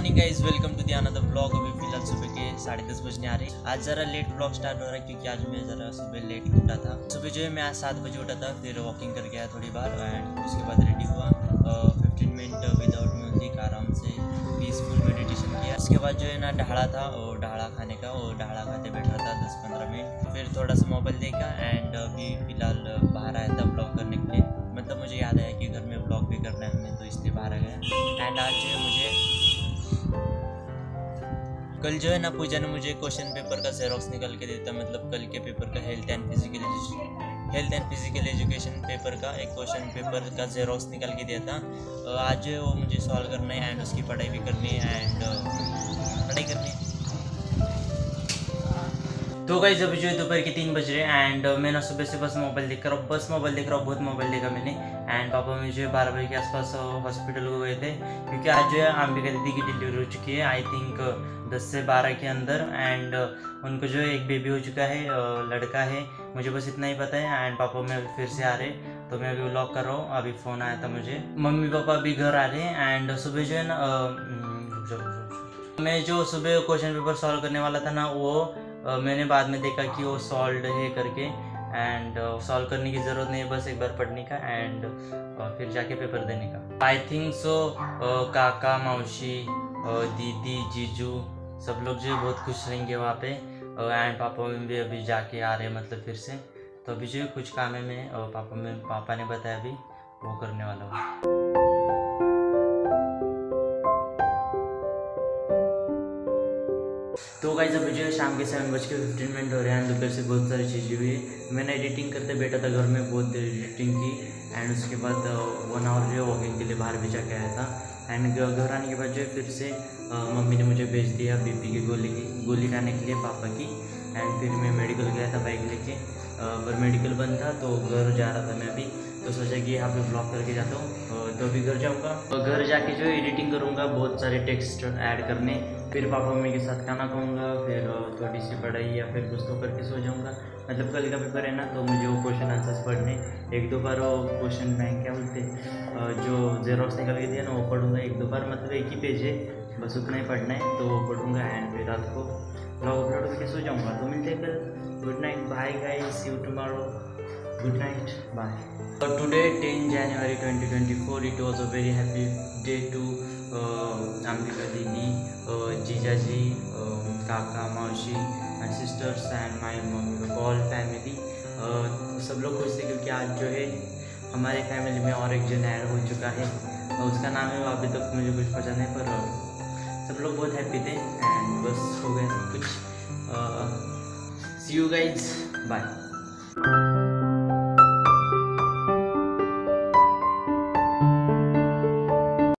Morning guys welcome to दिया blog अभी फ़िलहाल सुबह के साढ़े दस बजने आ रहे आज ज़रा लेट ब्लॉग स्टार्ट हो रहा है क्योंकि आज मैं ज़रा सुबह लेट उठा था। सुबह जो है, मैं आज सात बजे उठा था, फिर वॉकिंग कर गया थोड़ी बार एंड उसके बाद रेडी हुआ फिफ्टीन मिनट विदाउट म्यूज़िक आराम से पीसफुल मेडिटेशन किया। उसके बाद जो है ना ढाड़ा था और ढाड़ा खाने का और ढाड़ा खाते बैठ रहा था दस पंद्रह मिनट फिर थोड़ा सा मोबाइल देखा एंड अभी फ़िलहाल बाहर आया था ब्लॉग करने के लिए। मतलब मुझे याद आया कि घर में ब्लॉग भी करना है हमें तो इसलिए बाहर आ गया। एंड आज जो है, मुझे कल जो है ना पूजा ने मुझे क्वेश्चन पेपर का जेरोक्स निकल के देता मतलब कल के पेपर का health and physical health and physical education paper का एक क्वेश्चन पेपर का जेरोक्स निकल के दिया था आज जो है वो मुझे सॉल्व करना है एंड उसकी पढ़ाई भी करनी है एंड पढ़ाई करनी है। तो गाइज़ जब जो है दोपहर के तीन बज रहे हैं एंड uh, मैंने सुबह से बस मोबाइल देख रहा हूँ। बस मोबाइल देख रहा हूँ, बहुत मोबाइल देखा मैंने। एंड पापा मैं जो है बारह बजे के आसपास uh, हॉस्पिटल को गए थे। क्योंकि आज जो है अंबिका दीदी की डिलीवरी हो चुकी है आई थिंक uh, दस से बारह के अंदर। एंड उनको जो है एक बेबी हो चुका है लड़का है। मुझे बस इतना ही पता है। एंड पापा मेरे फिर से आ रहे तो मैं अभी ब्लॉक कर रहा हूँ। अभी फ़ोन आया था मुझे। मम्मी पापा अभी घर आ रहे हैं। एंड सुबह जो है ना हम्म, मैं जो सुबह क्वेश्चन पेपर सॉल्व करने वाला था ना, वो मैंने बाद में देखा कि वो सॉल्व है करके एंड सॉल्व uh, करने की ज़रूरत नहीं बस एक बार पढ़ने का एंड uh, फिर जाके पेपर देने का। आई थिंक सो काका मौसी दीदी जीजू सब लोग जो बहुत खुश रहेंगे वहाँ पे। एंड पापा में भी अभी जाके आ रहे हैं मतलब फिर से। तो अभी जो कुछ काम है मैं पापा में पापा ने बताया अभी वो करने वाला हूँ। तो गाइज़ अब मुझे शाम के सेवन बज के फिफ्टीन मिनट हो रहे हैं दोपहर से बहुत सारी चीज़ें हुई। मैंने एडिटिंग करते बैठा था घर में, बहुत देर एडिटिंग की। एंड उसके बाद वन आवर जो वॉकिंग के लिए बाहर भेजा आया था। एंड घर आने के बाद जो फिर से मम्मी ने मुझे भेज दिया बीपी की गोली की, गोली खाने के लिए पापा की। एंड फिर मैं मेडिकल गया था बाइक लेके। पर मेडिकल बंद था तो घर जा रहा था मैं अभी। तो सोचा कि यहाँ पे ब्लॉक करके जाता हूँ। तो अभी घर जाऊँगा। और घर जाके जो एडिटिंग करूँगा, बहुत सारे टेक्स्ट ऐड करने। फिर पापा मम्मी के साथ खाना खाऊँगा। जाऊँगा, फिर थोड़ी सी पढ़ाई या फिर कुछ तो करके सो जाऊँगा। मतलब कल का पेपर है ना तो मुझे वो क्वेश्चन आंसर्स पढ़ने। एक दो बार वो क्वेश्चन बैंक क्या बोलते जो जेरोक्स निकल के दिया ना, वो पढ़ूँगा। एक दो बार मतलब एक ही पेज है, बस उतना ही पढ़ना है तो वो पढ़ूँगा एंड फिर रात को। ब्लॉग अपलोड करके सो जाऊँगा। तो मिलते कल। Good night bye guys you tomorrow good night bye तो today ten January twenty twenty four it was a very happy day to Ambika didi jijaji kaka mavshi and sisters and my mummy all family सब लोग खुश थे क्योंकि आज जो है हमारे फैमिली में और एक जन ऐड हो चुका है। uh, उसका नाम है वो अभी तक मुझे कुछ पता नहीं पर uh, सब लोग बहुत हैप्पी थे एंड बस हो गए कुछ। सी यू गाइड्स बाय